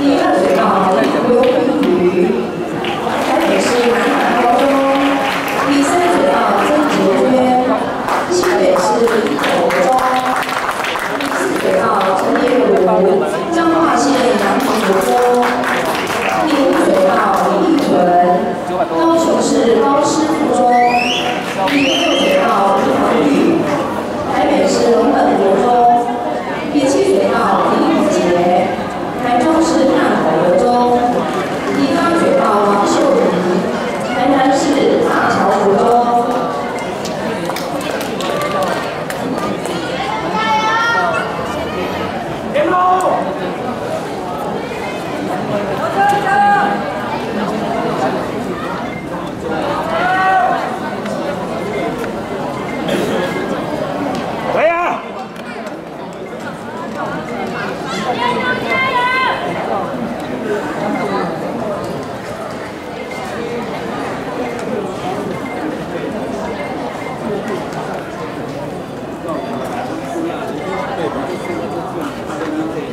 你 y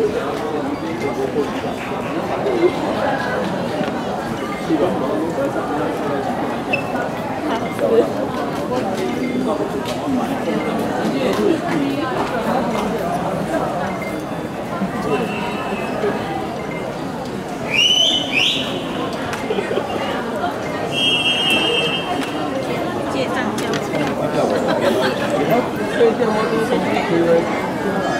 结账交钱。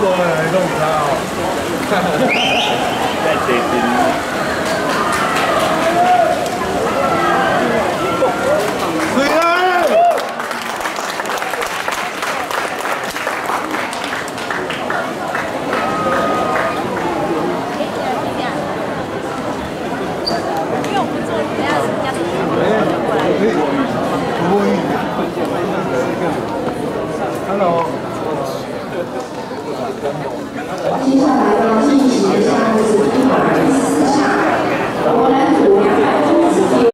Cowboy, eh, don't know. that did 接下来。